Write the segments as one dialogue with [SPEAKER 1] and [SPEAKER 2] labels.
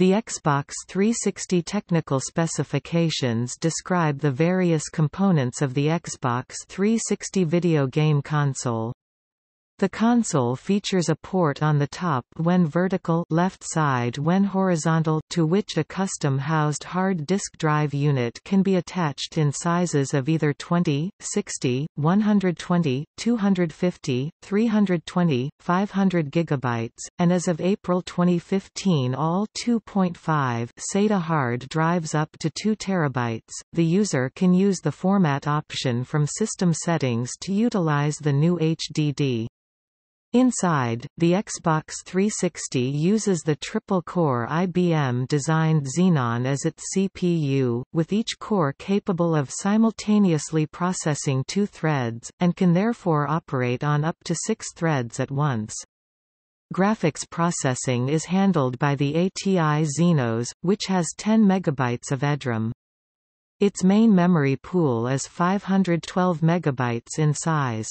[SPEAKER 1] The Xbox 360 technical specifications describe the various components of the Xbox 360 video game console. The console features a port on the top when vertical left side when horizontal to which a custom housed hard disk drive unit can be attached in sizes of either 20, 60, 120, 250, 320, 500 GB, and as of April 2015 all 2.5 SATA hard drives up to 2 TB. The user can use the format option from system settings to utilize the new HDD. Inside, the Xbox 360 uses the triple-core IBM-designed Xenon as its CPU, with each core capable of simultaneously processing two threads, and can therefore operate on up to six threads at once. Graphics processing is handled by the ATI Xenos, which has 10 MB of EDRAM. Its main memory pool is 512 MB in size.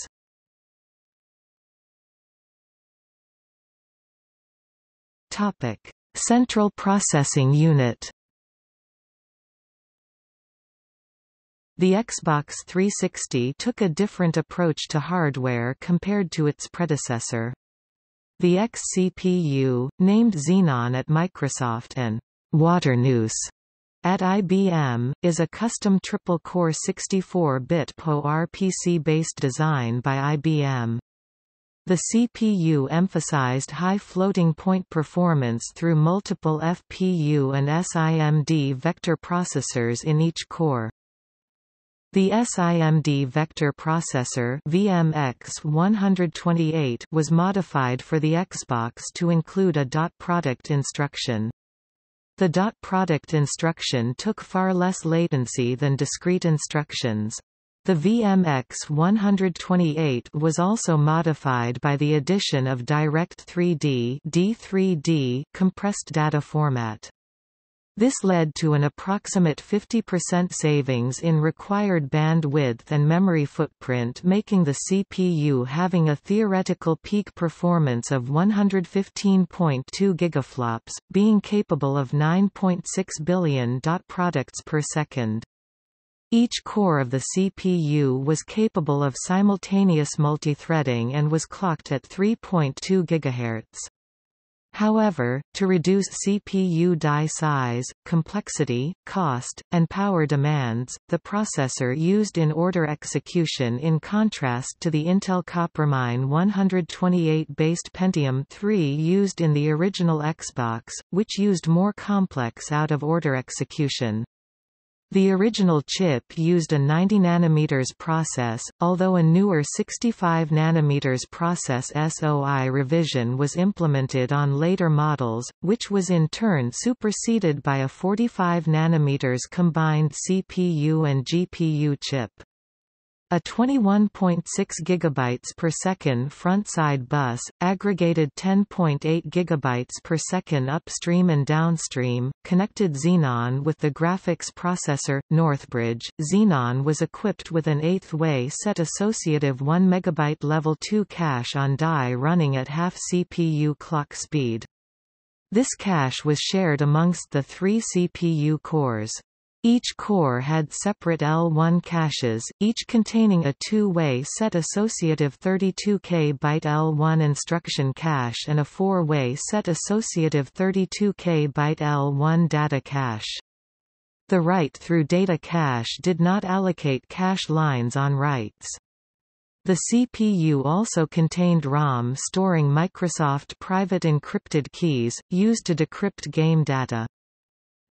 [SPEAKER 1] Topic: Central Processing Unit. The Xbox 360 took a different approach to hardware compared to its predecessor. The X-CPU, named Xenon at Microsoft and Waternoose at IBM, is a custom triple-core 64-bit PowerPC-based design by IBM. The CPU emphasized high floating point performance through multiple FPU and SIMD vector processors in each core. The SIMD vector processor VMX128 was modified for the Xbox to include a dot product instruction. The dot product instruction took far less latency than discrete instructions. The VMX128 was also modified by the addition of Direct 3D D3D compressed data format. This led to an approximate 50% savings in required bandwidth and memory footprint making the CPU having a theoretical peak performance of 115.2 gigaflops, being capable of 9.6 billion dot products per second. Each core of the CPU was capable of simultaneous multithreading and was clocked at 3.2 GHz. However, to reduce CPU die size, complexity, cost, and power demands, the processor used in order execution in contrast to the Intel Coppermine 128-based Pentium 3 used in the original Xbox, which used more complex out-of-order execution. The original chip used a 90 nm process, although a newer 65 nm process SOI revision was implemented on later models, which was in turn superseded by a 45 nm combined CPU and GPU chip. A 21.6 GB per second front-side bus, aggregated 10.8 GB per second upstream and downstream, connected Xenon with the graphics processor, Northbridge. Xenon was equipped with an eighth-way set associative 1 MB level 2 cache on die running at half CPU clock speed. This cache was shared amongst the three CPU cores. Each core had separate L1 caches, each containing a two-way set associative 32K byte L1 instruction cache and a four-way set associative 32K byte L1 data cache. The write-through data cache did not allocate cache lines on writes. The CPU also contained ROM storing Microsoft private encrypted keys, used to decrypt game data.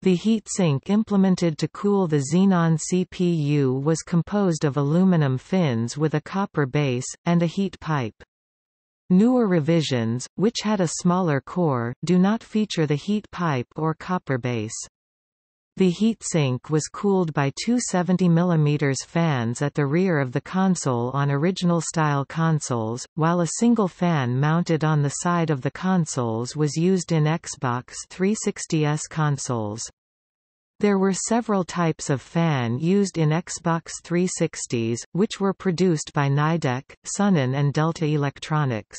[SPEAKER 1] The heatsink implemented to cool the Xenon CPU was composed of aluminum fins with a copper base, and a heat pipe. Newer revisions, which had a smaller core, do not feature the heat pipe or copper base. The heatsink was cooled by two 70 mm fans at the rear of the console on original-style consoles, while a single fan mounted on the side of the consoles was used in Xbox 360s consoles. There were several types of fan used in Xbox 360s, which were produced by Nidec, Sunon and Delta Electronics.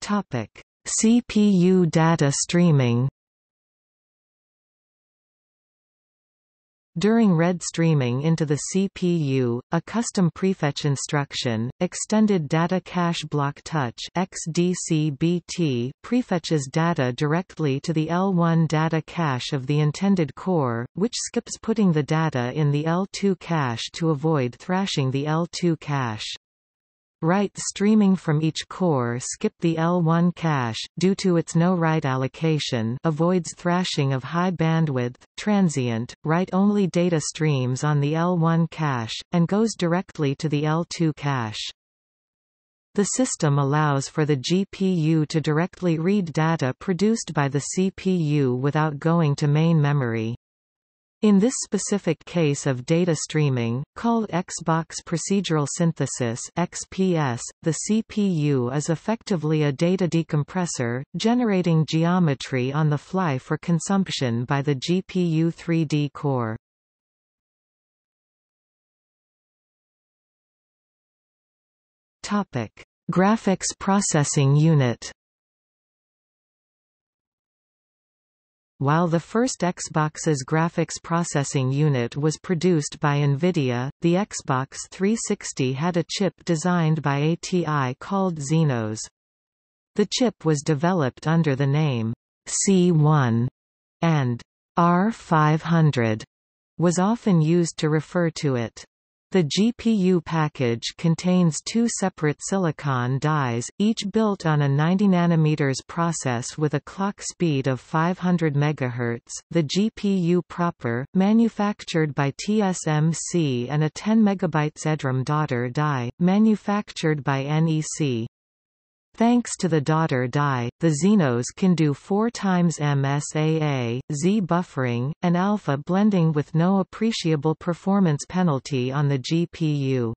[SPEAKER 1] Topic: CPU data streaming During read streaming into the CPU, a custom prefetch instruction, Extended Data Cache Block Touch XDCBT, prefetches data directly to the L1 data cache of the intended core, which skips putting the data in the L2 cache to avoid thrashing the L2 cache. Write streaming from each core skip the L1 cache, due to its no write allocation avoids thrashing of high bandwidth, transient, write-only data streams on the L1 cache, and goes directly to the L2 cache. The system allows for the GPU to directly read data produced by the CPU without going to main memory. In this specific case of data streaming, called Xbox Procedural Synthesis XPS, the CPU is effectively a data decompressor, generating geometry on the fly for consumption by the GPU 3D core. Graphics processing unit While the first Xbox's graphics processing unit was produced by NVIDIA, the Xbox 360 had a chip designed by ATI called Xenos. The chip was developed under the name C1 and R500 was often used to refer to it. The GPU package contains two separate silicon dies, each built on a 90 nm process with a clock speed of 500 MHz. The GPU proper, manufactured by TSMC and a 10 MB EDRAM daughter die, manufactured by NEC. Thanks to the daughter die, the Xenos can do 4 times MSAA, Z buffering, and alpha blending with no appreciable performance penalty on the GPU.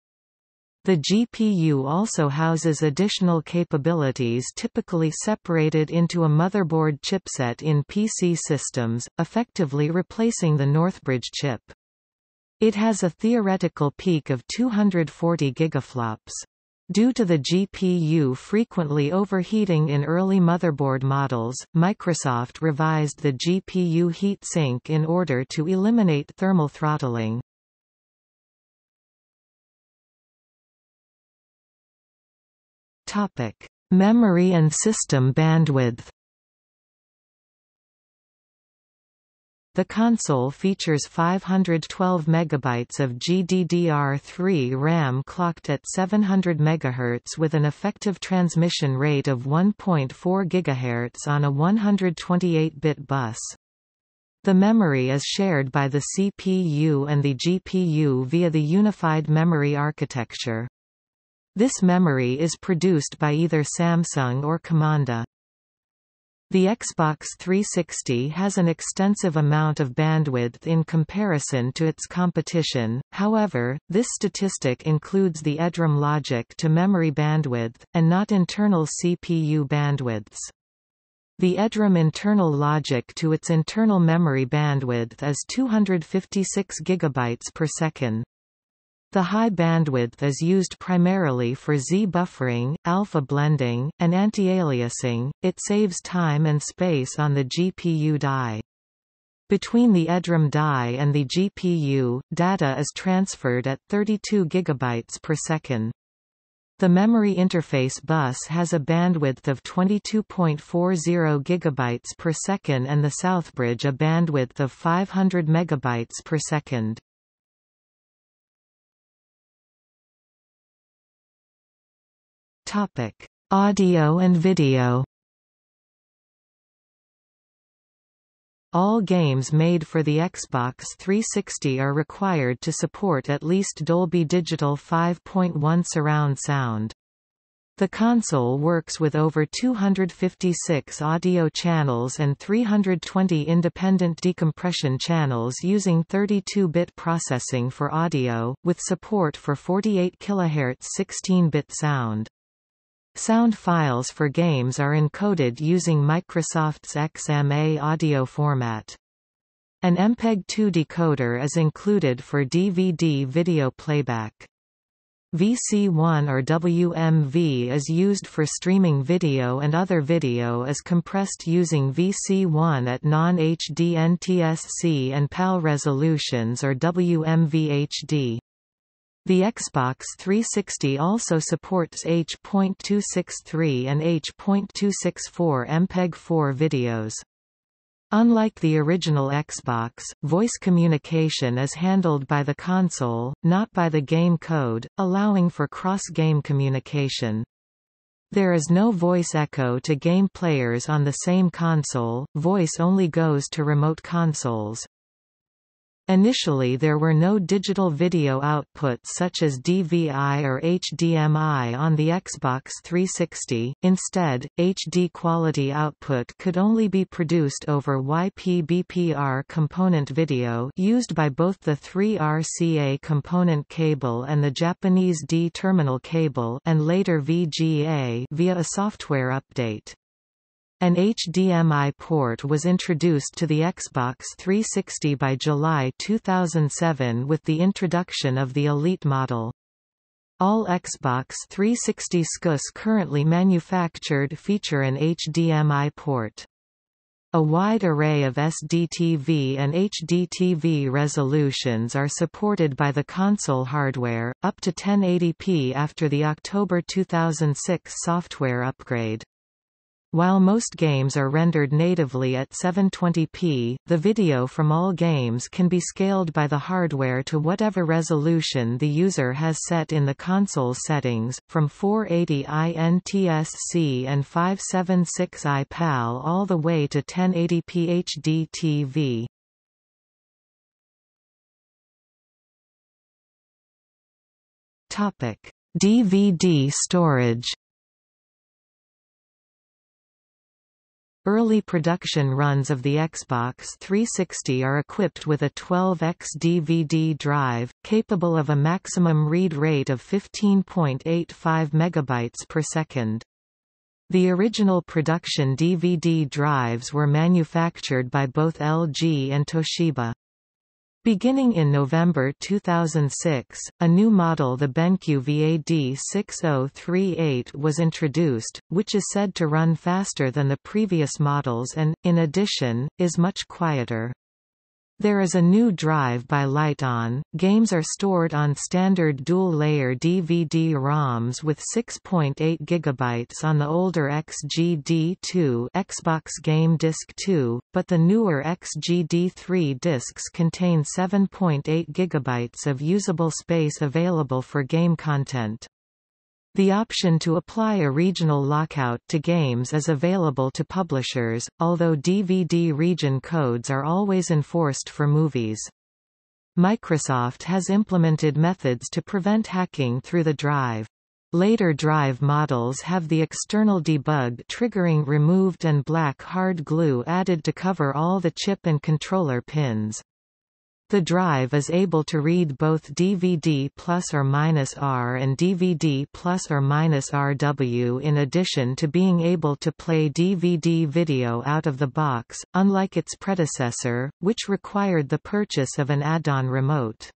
[SPEAKER 1] The GPU also houses additional capabilities typically separated into a motherboard chipset in PC systems, effectively replacing the Northbridge chip. It has a theoretical peak of 240 gigaflops. Due to the GPU frequently overheating in early motherboard models, Microsoft revised the GPU heatsink in order to eliminate thermal throttling. Topic: Memory and system bandwidth. The console features 512 MB of GDDR3 RAM clocked at 700 MHz with an effective transmission rate of 1.4 GHz on a 128-bit bus. The memory is shared by the CPU and the GPU via the Unified Memory Architecture. This memory is produced by either Samsung or Qimonda. The Xbox 360 has an extensive amount of bandwidth in comparison to its competition, however, this statistic includes the EDRAM logic to memory bandwidth, and not internal CPU bandwidths. The EDRAM internal logic to its internal memory bandwidth is 256 GB per second. The high bandwidth is used primarily for Z buffering, alpha blending, and anti-aliasing. It saves time and space on the GPU die. Between the EDRAM die and the GPU, data is transferred at 32 GB per second. The memory interface bus has a bandwidth of 22.40 GB per second and the Southbridge a bandwidth of 500 MB per second. Topic: Audio and video. All games made for the Xbox 360 are required to support at least Dolby Digital 5.1 surround sound. The console works with over 256 audio channels and 320 independent decompression channels using 32-bit processing for audio, with support for 48 kHz 16-bit sound. Sound files for games are encoded using Microsoft's XMA audio format. An MPEG-2 decoder is included for DVD video playback. VC1 or WMV is used for streaming video and other video is compressed using VC1 at non-HD NTSC and PAL resolutions or WMVHD. The Xbox 360 also supports H.263 and H.264 MPEG-4 videos. Unlike the original Xbox, voice communication is handled by the console, not by the game code, allowing for cross-game communication. There is no voice echo to game players on the same console, voice only goes to remote consoles. Initially there were no digital video outputs such as DVI or HDMI on the Xbox 360, instead, HD quality output could only be produced over YPBPR component video used by both the 3RCA component cable and the Japanese D-terminal cable and later VGA via a software update. An HDMI port was introduced to the Xbox 360 by July 2007 with the introduction of the Elite model. All Xbox 360 SKUs currently manufactured feature an HDMI port. A wide array of SDTV and HDTV resolutions are supported by the console hardware, up to 1080p after the October 2006 software upgrade. While most games are rendered natively at 720p, the video from all games can be scaled by the hardware to whatever resolution the user has set in the console settings, from 480i NTSC and 576i PAL all the way to 1080p HD TV. DVD storage Early production runs of the Xbox 360 are equipped with a 12x DVD drive, capable of a maximum read rate of 15.85 MB per second. The original production DVD drives were manufactured by both LG and Toshiba. Beginning in November 2006, a new model the BenQ VAD 6038 was introduced, which is said to run faster than the previous models and, in addition, is much quieter. There is a new drive by Lite-On. Games are stored on standard dual-layer DVD-ROMs with 6.8 GB on the older XGD2 Xbox Game Disc 2, but the newer XGD3 discs contain 7.8 GB of usable space available for game content. The option to apply a regional lockout to games is available to publishers, although DVD region codes are always enforced for movies. Microsoft has implemented methods to prevent hacking through the drive. Later drive models have the external debug triggering removed and black hard glue added to cover all the chip and controller pins. The drive is able to read both DVD plus or minus R and DVD plus or minus RW in addition to being able to play DVD video out of the box, unlike its predecessor, which required the purchase of an add-on remote.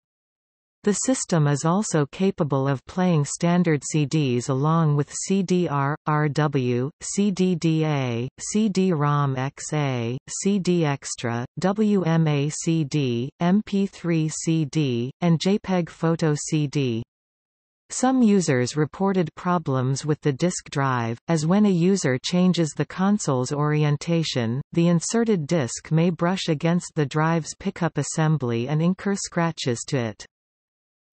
[SPEAKER 1] The system is also capable of playing standard CDs along with CDR, RW, CDDA, CD-ROM XA, CD Extra, WMA CD, MP3 CD, and JPEG Photo CD. Some users reported problems with the disk drive, as when a user changes the console's orientation, the inserted disk may brush against the drive's pickup assembly and incur scratches to it.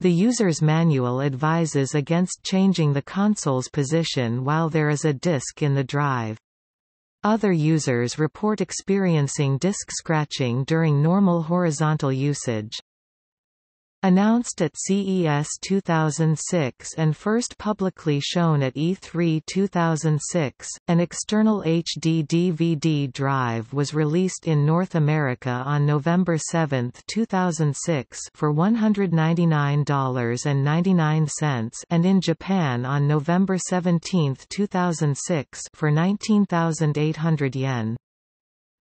[SPEAKER 1] The user's manual advises against changing the console's position while there is a disk in the drive. Other users report experiencing disk scratching during normal horizontal usage. Announced at CES 2006 and first publicly shown at E3 2006, an external HD DVD drive was released in North America on November 7, 2006 for $199.99 and in Japan on November 17, 2006 for 19,800 yen.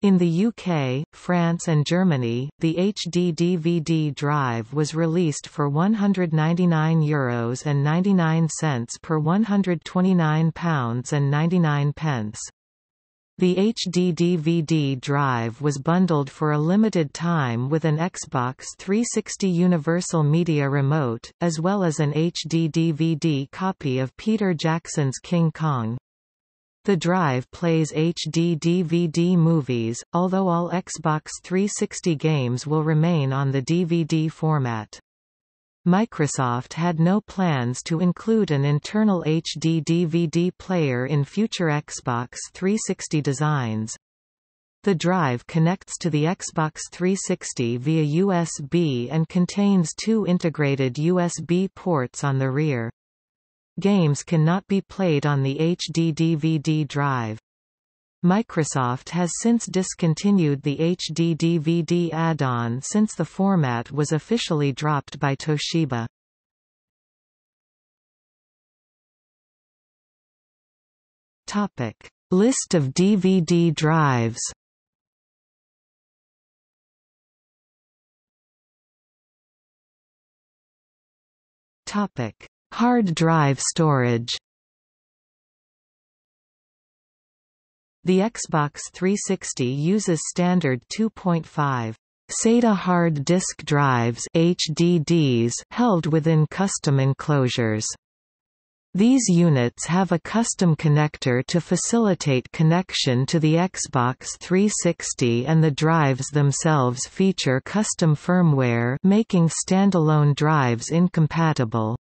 [SPEAKER 1] In the UK, France and Germany, the HD DVD drive was released for €199 Euros and 99 cents per £129 and 99 pence. The HD DVD drive was bundled for a limited time with an Xbox 360 Universal Media Remote, as well as an HD DVD copy of Peter Jackson's King Kong. The drive plays HD DVD movies, although all Xbox 360 games will remain on the DVD format. Microsoft had no plans to include an internal HD DVD player in future Xbox 360 designs. The drive connects to the Xbox 360 via USB and contains two integrated USB ports on the rear. Games cannot be played on the HD DVD drive. Microsoft has since discontinued the HD DVD add-on since the format was officially dropped by Toshiba. Topic: List of DVD drives. Topic: Hard drive storage The Xbox 360 uses standard 2.5 SATA hard disk drives HDDs held within custom enclosures. These units have a custom connector to facilitate connection to the Xbox 360 and the drives themselves feature custom firmware making standalone drives incompatible.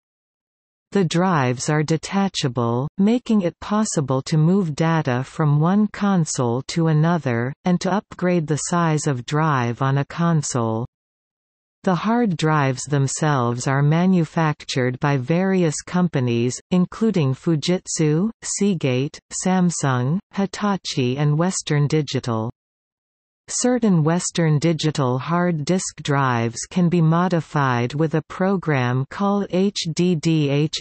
[SPEAKER 1] The drives are detachable, making it possible to move data from one console to another, and to upgrade the size of drive on a console. The hard drives themselves are manufactured by various companies, including Fujitsu, Seagate, Samsung, Hitachi and Western Digital. Certain Western digital hard disk drives can be modified with a program called HDDHACKR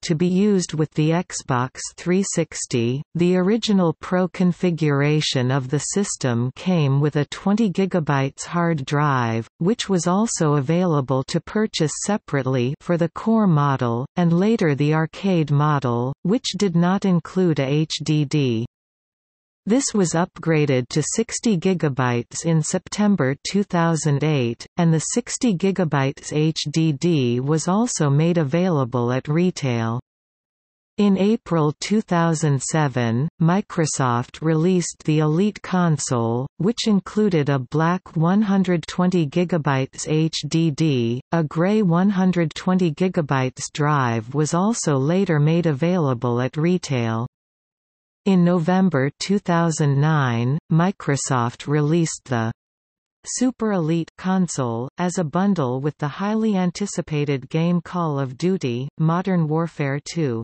[SPEAKER 1] to be used with the Xbox 360. The original Pro configuration of the system came with a 20 GB hard drive, which was also available to purchase separately for the core model, and later the arcade model, which did not include a HDD. This was upgraded to 60 GB in September 2008, and the 60 GB HDD was also made available at retail. In April 2007, Microsoft released the Elite console, which included a black 120 GB HDD. A gray 120 GB drive was also later made available at retail. In November 2009, Microsoft released the Super Elite console, as a bundle with the highly anticipated game Call of Duty, Modern Warfare 2.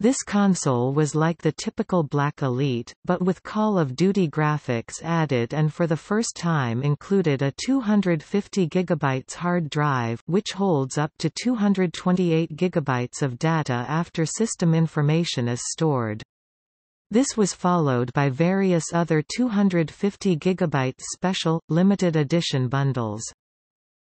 [SPEAKER 1] This console was like the typical Black Elite, but with Call of Duty graphics added and for the first time included a 250 GB hard drive which holds up to 228 GB of data after system information is stored. This was followed by various other 250 GB special, limited edition bundles.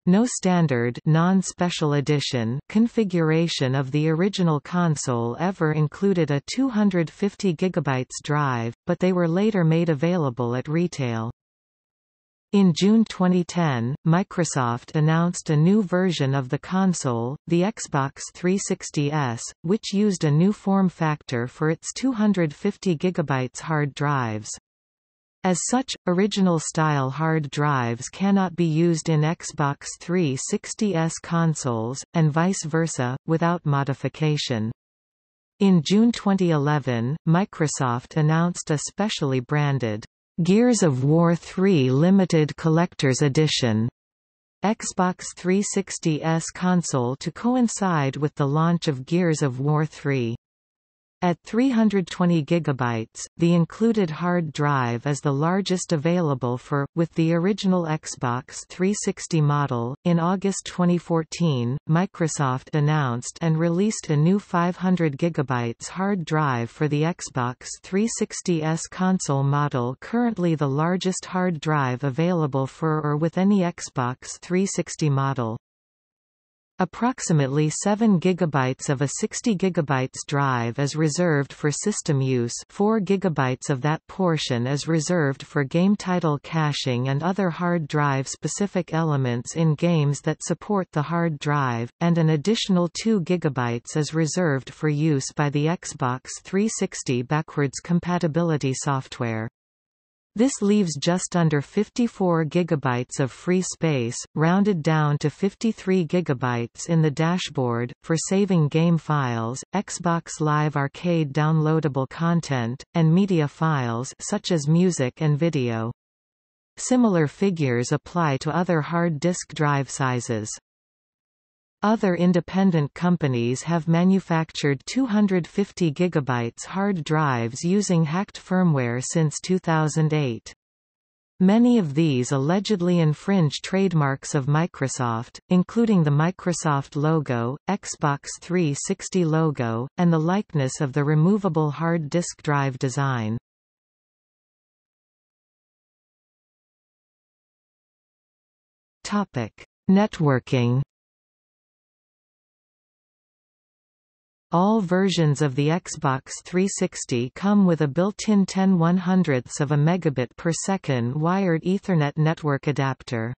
[SPEAKER 1] No standard non-special edition configuration of the original console ever included a 250 GB drive, but they were later made available at retail. In June 2010, Microsoft announced a new version of the console, the Xbox 360S, which used a new form factor for its 250 GB hard drives. As such, original-style hard drives cannot be used in Xbox 360S consoles, and vice versa, without modification. In June 2011, Microsoft announced a specially branded Gears of War 3 Limited Collector's Edition Xbox 360S console to coincide with the launch of Gears of War 3. At 320 GB, the included hard drive is the largest available for, with the original Xbox 360 model. In August 2014, Microsoft announced and released a new 500 GB hard drive for the Xbox 360S console model currently the largest hard drive available for or with any Xbox 360 model. Approximately 7 GB of a 60 GB drive is reserved for system use 4 GB of that portion is reserved for game title caching and other hard drive-specific elements in games that support the hard drive, and an additional 2 GB is reserved for use by the Xbox 360 backwards compatibility software. This leaves just under 54 GB of free space, rounded down to 53 GB in the dashboard, for saving game files, Xbox Live Arcade downloadable content, and media files such as music and video. Similar figures apply to other hard disk drive sizes. Other independent companies have manufactured 250 GB hard drives using hacked firmware since 2008. Many of these allegedly infringe trademarks of Microsoft, including the Microsoft logo, Xbox 360 logo, and the likeness of the removable hard disk drive design. Networking All versions of the Xbox 360 come with a built-in 10 100ths of a megabit per second wired Ethernet network adapter.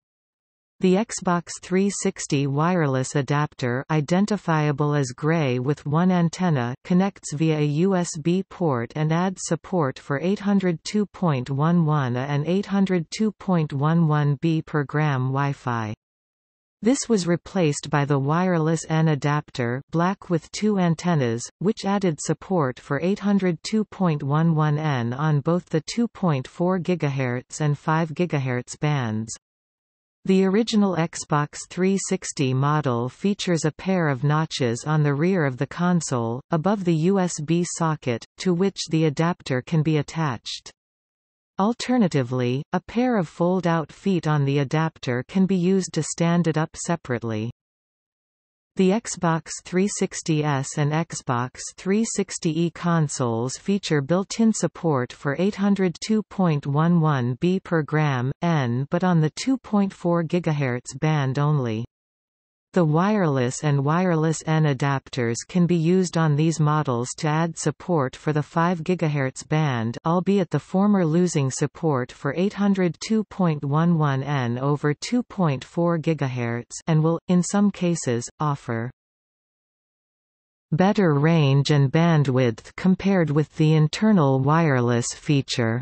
[SPEAKER 1] The Xbox 360 wireless adapter identifiable as gray with one antenna connects via a USB port and adds support for 802.11a and 802.11b per gram Wi-Fi. This was replaced by the wireless N adapter black with two antennas, which added support for 802.11n on both the 2.4 GHz and 5 GHz bands. The original Xbox 360 model features a pair of notches on the rear of the console, above the USB socket, to which the adapter can be attached. Alternatively, a pair of fold-out feet on the adapter can be used to stand it up separately. The Xbox 360S and Xbox 360e consoles feature built-in support for 802.11b per gram, n but on the 2.4 GHz band only. The wireless and wireless N adapters can be used on these models to add support for the 5 GHz band albeit the former losing support for 802.11 N over 2.4 GHz and will, in some cases, offer better range and bandwidth compared with the internal wireless feature.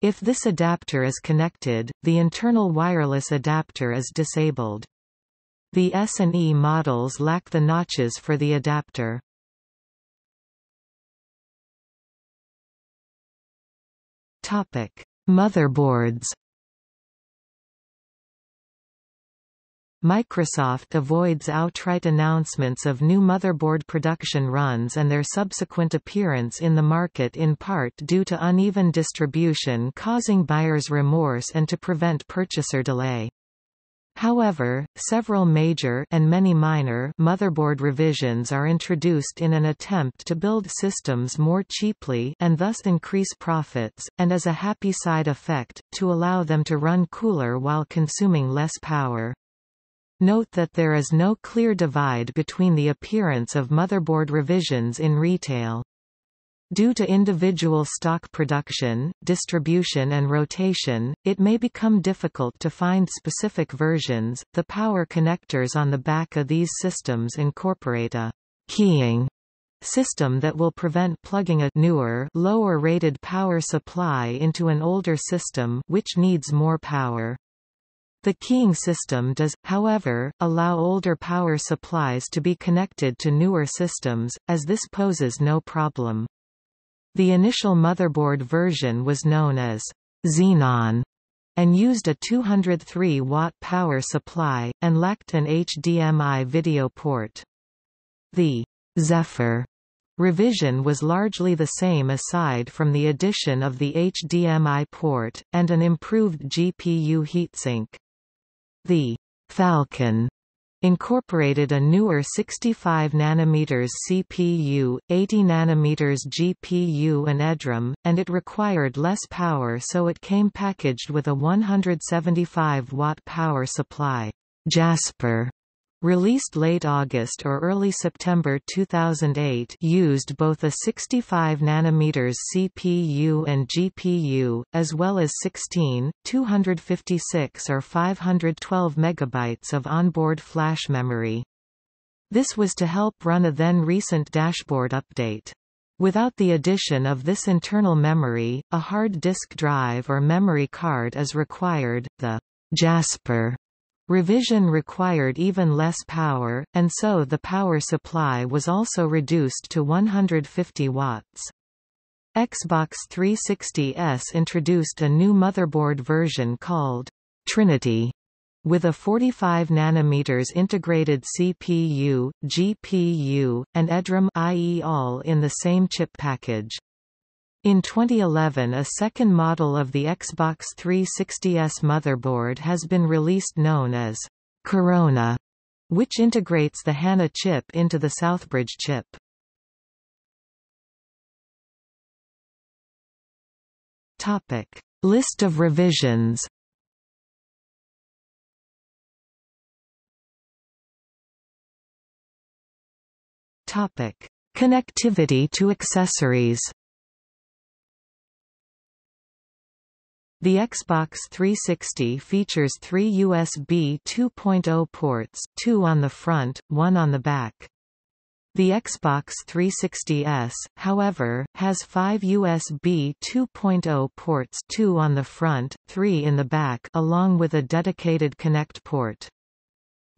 [SPEAKER 1] If this adapter is connected, the internal wireless adapter is disabled. The S and E models lack the notches for the adapter. Topic: Motherboards Microsoft avoids outright announcements of new motherboard production runs and their subsequent appearance in the market in part due to uneven distribution causing buyer's remorse and to prevent purchaser delay. However, several major and many minor motherboard revisions are introduced in an attempt to build systems more cheaply and thus increase profits, and as a happy side effect, to allow them to run cooler while consuming less power. Note that there is no clear divide between the appearance of motherboard revisions in retail. Due to individual stock production, distribution and rotation, it may become difficult to find specific versions. The power connectors on the back of these systems incorporate a keying system that will prevent plugging a newer, lower rated power supply into an older system which needs more power. The keying system does, however, allow older power supplies to be connected to newer systems, as this poses no problem. The initial motherboard version was known as Xenon and used a 203-watt power supply, and lacked an HDMI video port. The Zephyr revision was largely the same aside from the addition of the HDMI port, and an improved GPU heatsink. The Falcon incorporated a newer 65 nm CPU, 80 nm GPU and EDRAM, and it required less power so it came packaged with a 175 watt power supply. Jasper Released late August or early September 2008 used both a 65 nm CPU and GPU, as well as 16, 256 or 512 MB of onboard flash memory. This was to help run a then recent dashboard update. Without the addition of this internal memory, a hard disk drive or memory card is required. The Jasper Revision required even less power, and so the power supply was also reduced to 150 watts. Xbox 360S introduced a new motherboard version called Trinity with a 45 nm integrated CPU, GPU, and EDRAM IE all in the same chip package. In 2011 a second model of the Xbox 360S motherboard has been released known as Corona, which integrates the HANA chip into the Southbridge chip. Topic. List of revisions Topic. Connectivity to accessories The Xbox 360 features three USB 2.0 ports, two on the front, one on the back. The Xbox 360S, however, has five USB 2.0 ports two on the front, three in the back along with a dedicated Connect port.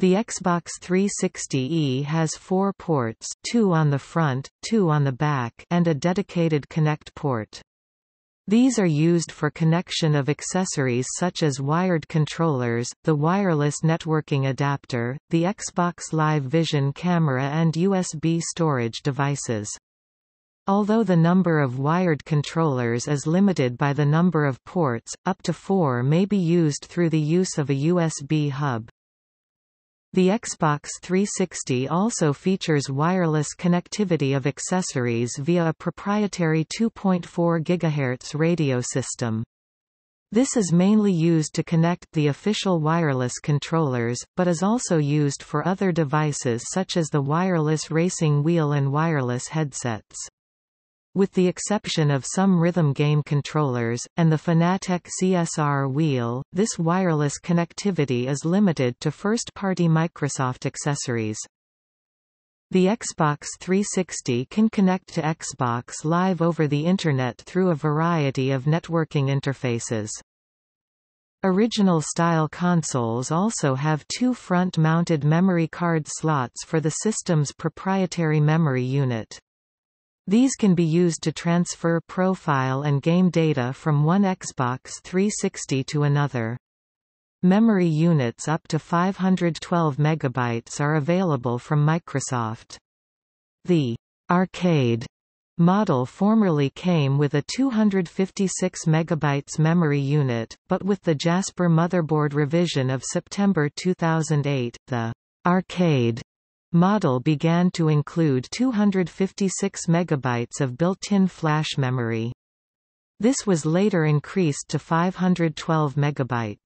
[SPEAKER 1] The Xbox 360e has four ports two on the front, two on the back and a dedicated Connect port. These are used for connection of accessories such as wired controllers, the wireless networking adapter, the Xbox Live Vision camera and USB storage devices. Although the number of wired controllers is limited by the number of ports, up to four may be used through the use of a USB hub. The Xbox 360 also features wireless connectivity of accessories via a proprietary 2.4 GHz radio system. This is mainly used to connect the official wireless controllers, but is also used for other devices such as the wireless racing wheel and wireless headsets. With the exception of some rhythm game controllers, and the Fanatec CSR wheel, this wireless connectivity is limited to first-party Microsoft accessories. The Xbox 360 can connect to Xbox Live over the Internet through a variety of networking interfaces. Original-style consoles also have two front-mounted memory card slots for the system's proprietary memory unit. These can be used to transfer profile and game data from one Xbox 360 to another. Memory units up to 512 MB are available from Microsoft. The arcade model formerly came with a 256 MB memory unit, but with the Jasper motherboard revision of September 2008, the arcade Model began to include 256 MB of built-in flash memory. This was later increased to 512 MB.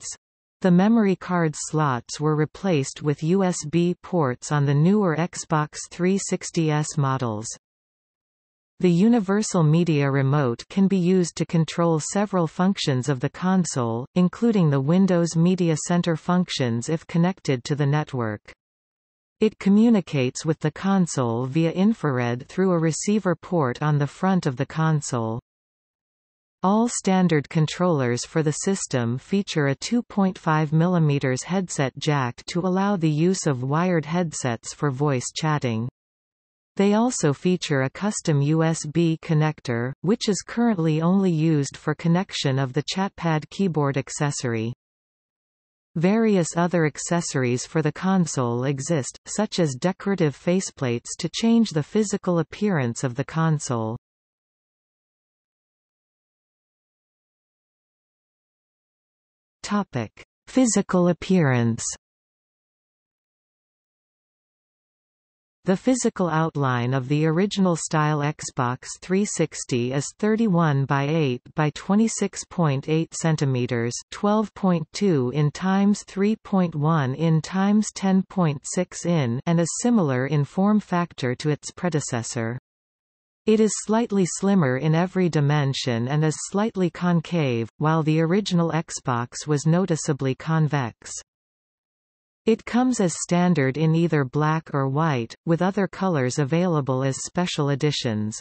[SPEAKER 1] The memory card slots were replaced with USB ports on the newer Xbox 360S models. The Universal Media Remote can be used to control several functions of the console, including the Windows Media Center functions if connected to the network. It communicates with the console via infrared through a receiver port on the front of the console. All standard controllers for the system feature a 2.5 mm headset jack to allow the use of wired headsets for voice chatting. They also feature a custom USB connector, which is currently only used for connection of the chatpad keyboard accessory. Various other accessories for the console exist, such as decorative faceplates to change the physical appearance of the console. Topic: Physical appearance. The physical outline of the original style Xbox 360 is 31 by 8 by 26.8 cm, 12.2 in times 3.1 in times 10.6 in, and is similar in form factor to its predecessor. It is slightly slimmer in every dimension and is slightly concave, while the original Xbox was noticeably convex. It comes as standard in either black or white, with other colors available as special editions.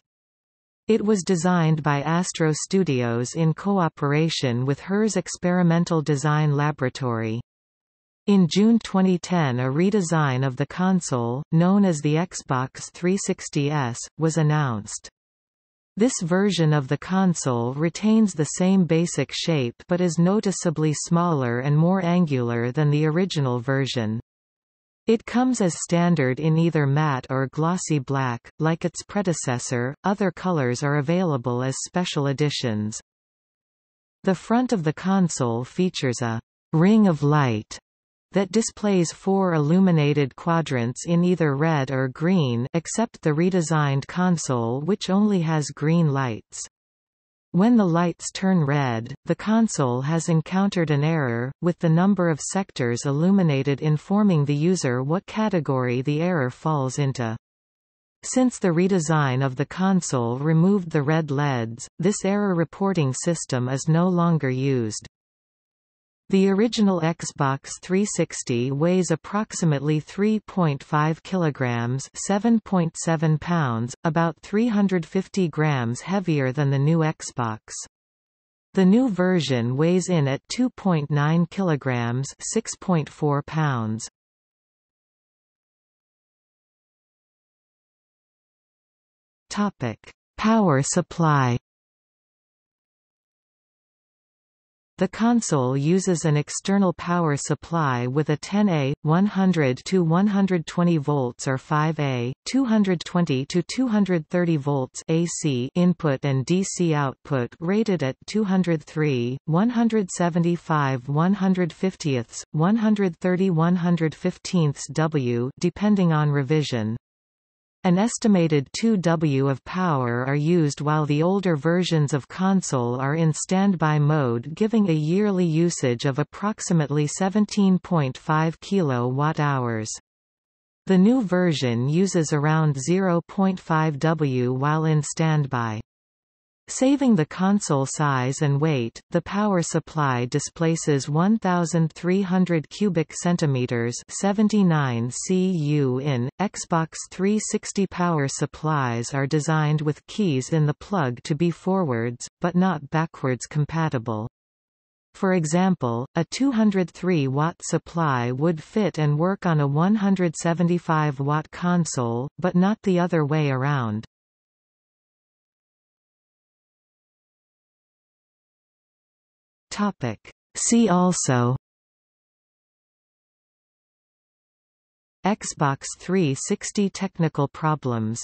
[SPEAKER 1] It was designed by Astro Studios in cooperation with HERS Experimental Design Laboratory. In June 2010 a redesign of the console, known as the Xbox 360S, was announced. This version of the console retains the same basic shape but is noticeably smaller and more angular than the original version. It comes as standard in either matte or glossy black, like its predecessor, other colors are available as special editions. The front of the console features a ring of light that displays four illuminated quadrants in either red or green except the redesigned console which only has green lights. When the lights turn red, the console has encountered an error, with the number of sectors illuminated informing the user what category the error falls into. Since the redesign of the console removed the red LEDs, this error reporting system is no longer used. The original Xbox 360 weighs approximately 3.5 kilograms, 7.7 pounds, about 350 grams heavier than the new Xbox. The new version weighs in at 2.9 kilograms, 6.4 pounds. Topic: Power supply. The console uses an external power supply with a 10A, 100 to 120 volts or 5A, 220 to 230 volts AC input and DC output rated at 203, 175 150ths, 130 115ths W depending on revision. An estimated 2 W of power are used while the older versions of console are in standby mode giving a yearly usage of approximately 17.5 kWh. The new version uses around 0.5 W while in standby. Saving the console size and weight, the power supply displaces 1300 cubic centimeters, 79 cu in. Xbox 360 power supplies are designed with keys in the plug to be forwards but not backwards compatible. For example, a 203-watt supply would fit and work on a 175-watt console, but not the other way around. Topic. See also Xbox 360 technical problems